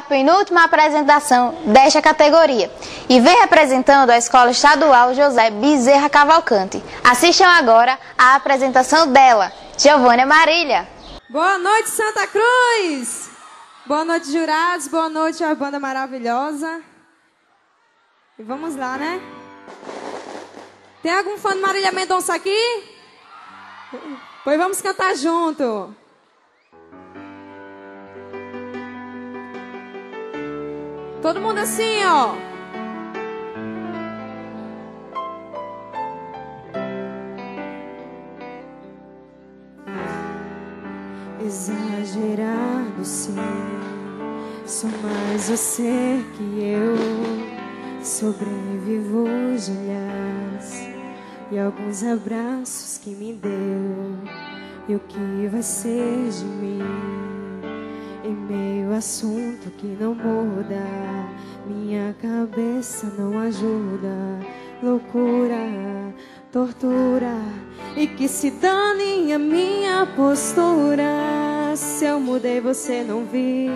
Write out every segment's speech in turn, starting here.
a penúltima apresentação desta categoria e vem representando a Escola Estadual José Bezerra Cavalcante. Assistam agora a apresentação dela, Giovânia Marília. Boa noite, Santa Cruz! Boa noite, jurados. Boa noite, a banda maravilhosa. E vamos lá, né? Tem algum fã de Marília Mendonça aqui? Pois vamos cantar junto. Todo mundo assim, ó. Exagerado sim, sou mais você que eu. Sobrevivo de olhares e alguns abraços que me deu. E o que vai ser de mim? Em meio assunto que não muda, minha cabeça não ajuda. Loucura, tortura, e que se dane a minha postura. Se eu mudei, você não viu.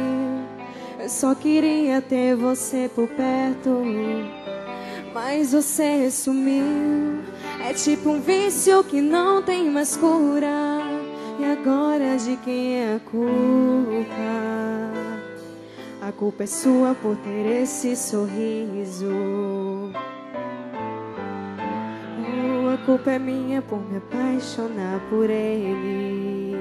Eu só queria ter você por perto, mas você sumiu. É tipo um vício que não tem mais cura. E agora de quem é a culpa? A culpa é sua por ter esse sorriso. Oh, a culpa é minha por me apaixonar por ele.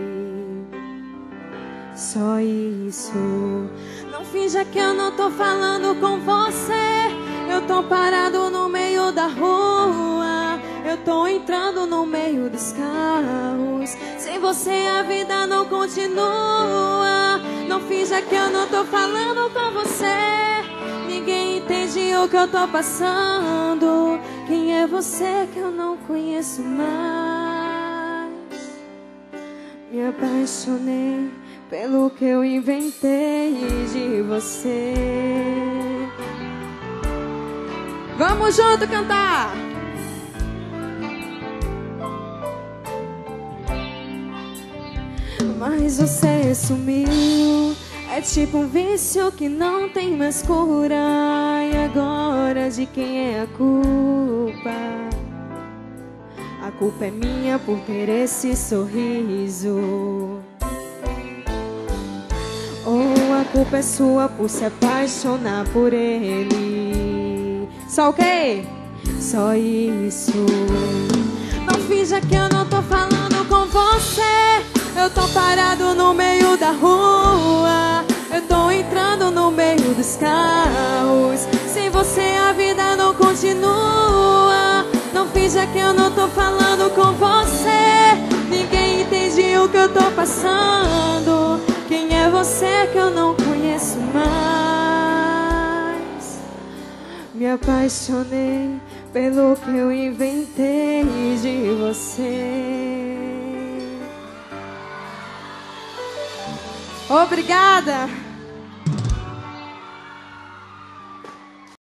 Só isso. Não finja que eu não tô falando com você. Eu tô parado no meio da rua. Eu tô entrando no meio dos carros. Sem você a vida não continua. Não finja que eu não tô falando com você. Ninguém entende o que eu tô passando. Quem é você que eu não conheço mais? Me apaixonei pelo que eu inventei de você. Vamos junto cantar! Mas você sumiu. É tipo um vício que não tem mais cura. E agora de quem é a culpa? A culpa é minha por ter esse sorriso. Ou a culpa é sua por se apaixonar por ele. Só o quê? Só isso. Não finja que eu não tô falando com você. Eu tô parado no meio da rua. Eu tô entrando no meio dos carros. Sem você a vida não continua. Não finja que eu não tô falando com você. Ninguém entende o que eu tô passando. Quem é você que eu não conheço mais? Me apaixonei pelo que eu inventei de você. Obrigada.